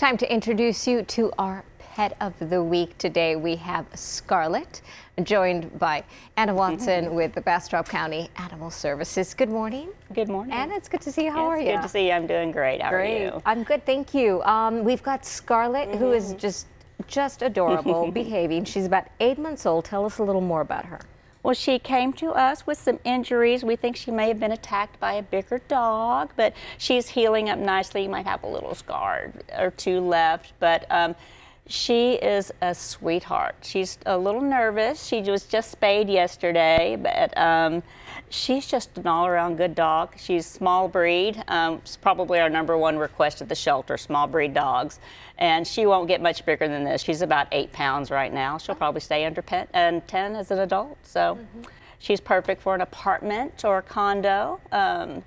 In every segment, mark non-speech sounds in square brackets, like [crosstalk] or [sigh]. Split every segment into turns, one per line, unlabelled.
Time to introduce you to our pet of the week today. We have Scarlet, joined by Anna Watson [laughs] with the Bastrop County Animal Services. Good morning.
Good morning.
Anna, it's good to see you. How are you?
Good to see you. I'm doing great. How
Great.
are you?
I'm good, thank you. Um, we've got Scarlet, who is just just adorable, [laughs] behaving. She's about eight months old. Tell us a little more about her.
Well, she came to us with some injuries. We think she may have been attacked by a bigger dog, but she's healing up nicely. You might have a little scar or two left, but um, she is a sweetheart. She's a little nervous. She was just spayed yesterday, but um, she's just an all-around good dog. She's small breed. Um, it's probably our number one request at the shelter, small breed dogs. And she won't get much bigger than this. She's about eight pounds right now. She'll probably stay under pen, uh, 10 as an adult. So she's perfect for an apartment or a condo. Um,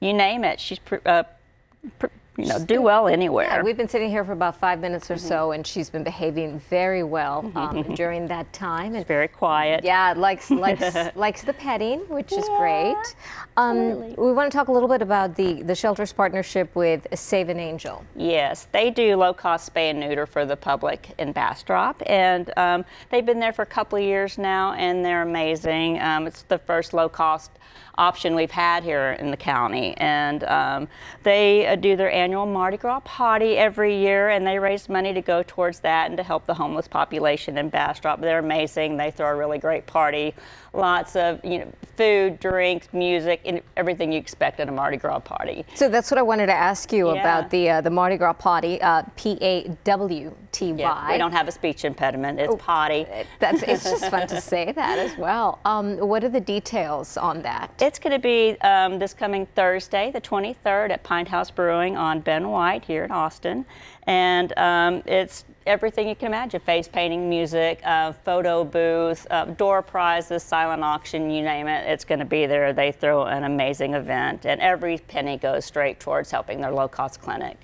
you name it. She's pr- uh, pr- you know do well anywhere.
Yeah, we've been sitting here for about five minutes or so, and she's been behaving very well um, during that time. And
Very quiet.
Yeah, likes likes [laughs] likes the petting, which is great. Um,
absolutely.
we want to talk a little bit about the the shelter's partnership with Save an Angel.
Yes, they do low cost spay and neuter for the public in Bastrop, and um, they've been there for a couple of years now, and they're amazing. Um, it's the first low cost option we've had here in the county, and um, they uh, do their annual Mardi Gras party every year, and they raise money to go towards that and to help the homeless population in Bastrop. They're amazing. They throw a really great party, lots of you know food, drinks, music, and everything you expect at a Mardi Gras party.
So that's what I wanted to ask you
Yeah.
about the uh, the Mardi Gras party, uh, P A W T
Yeah, we don't have a speech impediment. It's potty. [laughs]
That's it's just fun to say that as well. Um, what are the details on that?
It's going to be um, this coming Thursday, the 23rd, at Pinthouse Brewing on Ben White here in Austin. And um, it's everything you can imagine face painting, music, uh, photo booth, uh, door prizes, silent auction, you name it. It's going to be there. They throw an amazing event, and every penny goes straight towards helping their low cost clinic.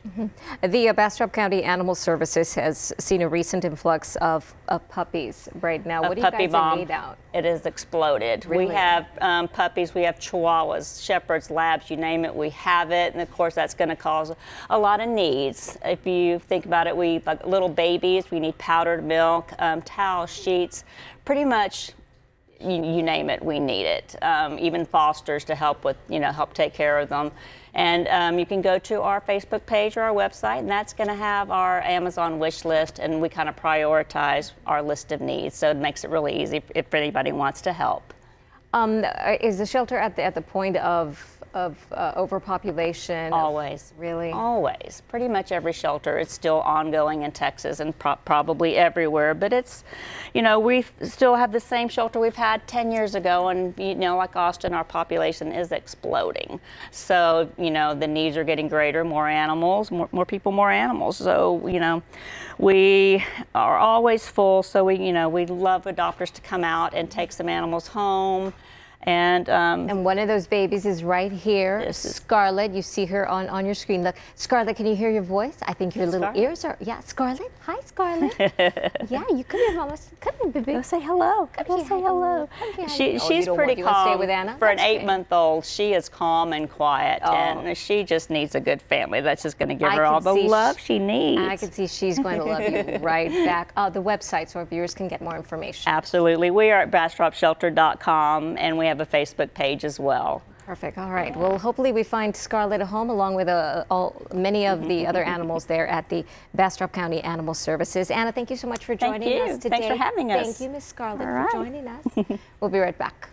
The uh, Bastrop County Animal Services has seen a recent influx of, of puppies right now.
a
what do you guys
bomb.
need out?
It has exploded.
Really?
We have um, puppies, we have chihuahuas, shepherds, labs, you name it, we have it. And of course, that's going to cause a lot of needs. If you think about it, we like little babies, we need powdered milk, um, towels, sheets, pretty much. You, you name it, we need it. Um, even fosters to help with, you know, help take care of them. And um, you can go to our Facebook page or our website, and that's going to have our Amazon wish list, and we kind of prioritize our list of needs. So it makes it really easy if anybody wants to help.
Um, uh, is the shelter at the at the point of of uh, overpopulation? of-
Always.
really?
Always. Pretty much every shelter. It's still ongoing in Texas and pro- probably everywhere. But it's, you know, we still have the same shelter we've had 10 years ago. And, you know, like Austin, our population is exploding. So, you know, the needs are getting greater more animals, more, more people, more animals. So, you know, we are always full. So, we, you know, we love adopters to come out and take some animals home. And, um,
And one of those babies is right here,
This is-
Scarlet. You see her on, on your screen. Look, Scarlet, can you hear your voice? I think your little
Scarlet.
ears are. Yeah, Scarlet. Hi, Scarlet. [laughs] yeah, you come here, Mama. Come here, baby.
Go say hello.
Come
Go
here,
say hello.
Come here.
She,
Oh,
she's pretty calm.
with Anna?
For an
That's okay.
eight-month-old, she is calm and quiet,
Oh.
and she just needs a good family. That's just going to give
I
her all the love
sh-
she needs.
I can see she's going to love you [laughs] right back. Uh, the website so our viewers can get more information.
Absolutely. We are at bastropshelter.com, and we have a Facebook page as well.
Perfect. All right. Well, hopefully we find Scarlet a home along with uh, all, many of the other animals there at the Bastrop County Animal Services. Anna, thank you so much for joining us today.
Thanks for having us.
Thank you, Miss Scarlet,
right.
for joining us. we'll be right back.